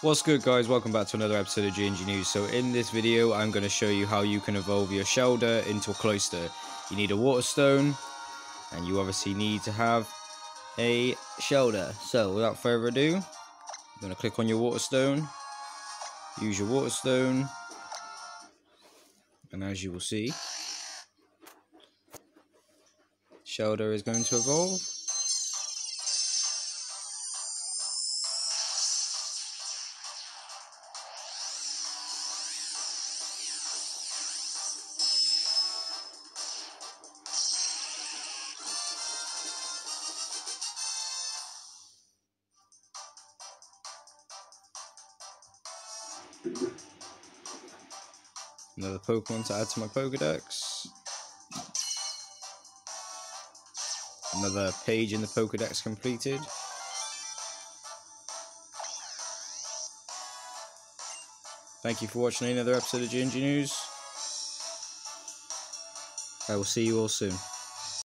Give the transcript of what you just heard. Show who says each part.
Speaker 1: What's good guys, welcome back to another episode of GMG News. So in this video I'm going to show you how you can evolve your Shellder into a Cloyster. You need a Water Stone and you obviously need to have a Shellder. So without further ado, I'm going to click on your Water Stone, use your Water Stone and as you will see, Shellder is going to evolve. Another Pokemon to add to my Pokedex. Another page in the Pokedex completed. Thank you for watching another episode of GMG News. I will see you all soon.